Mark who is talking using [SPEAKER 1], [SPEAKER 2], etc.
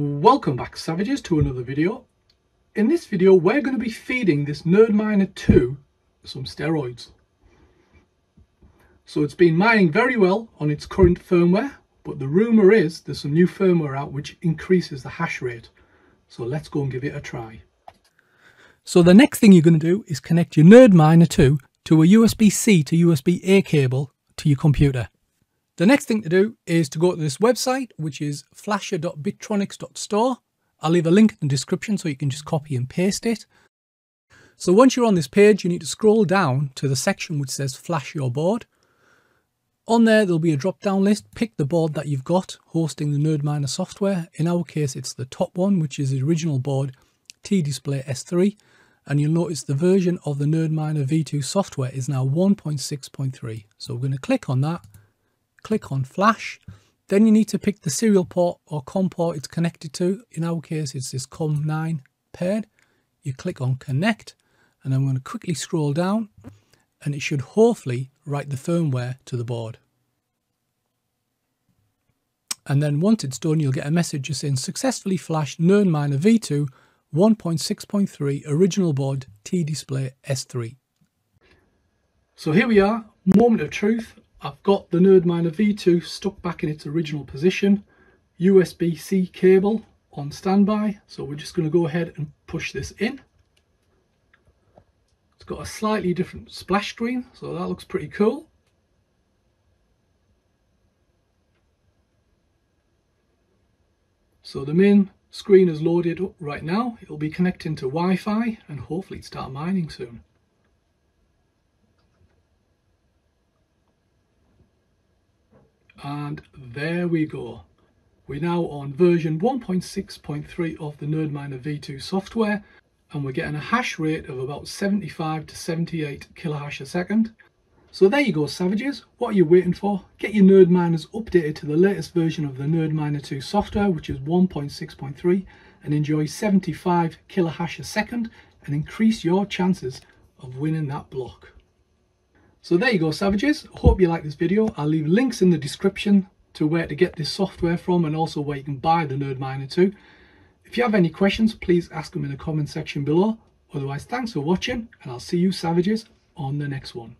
[SPEAKER 1] Welcome back Savages to another video. In this video we're going to be feeding this NerdMiner 2 some steroids. So it's been mining very well on its current firmware but the rumour is there's some new firmware out which increases the hash rate. So let's go and give it a try. So the next thing you're going to do is connect your NerdMiner 2 to a USB-C to USB-A cable to your computer. The next thing to do is to go to this website, which is flasher.bitronics.store. I'll leave a link in the description so you can just copy and paste it. So once you're on this page, you need to scroll down to the section which says flash your board. On there, there'll be a drop-down list. Pick the board that you've got hosting the NerdMiner software. In our case, it's the top one, which is the original board, T-Display S3. And you'll notice the version of the NerdMiner V2 software is now 1.6.3. So we're going to click on that click on flash. Then you need to pick the serial port or COM port it's connected to. In our case, it's this COM9 paired. You click on connect and I'm going to quickly scroll down and it should hopefully write the firmware to the board. And then once it's done, you'll get a message just saying successfully flashed NerdMiner V2 1.6.3 original board T-Display S3. So here we are, moment of truth. I've got the NerdMiner V2 stuck back in its original position, USB-C cable on standby, so we're just going to go ahead and push this in. It's got a slightly different splash screen, so that looks pretty cool. So the main screen is loaded up right now. It'll be connecting to Wi-Fi and hopefully start mining soon. And there we go we're now on version 1.6.3 of the NerdMiner V2 software and we're getting a hash rate of about 75 to 78 kilohash a second. So there you go savages, what are you waiting for? Get your NerdMiners updated to the latest version of the NerdMiner 2 software which is 1.6.3 and enjoy 75 kilohash a second and increase your chances of winning that block. So there you go savages, hope you like this video. I'll leave links in the description to where to get this software from and also where you can buy the NerdMiner 2. If you have any questions, please ask them in the comment section below. Otherwise, thanks for watching and I'll see you savages on the next one.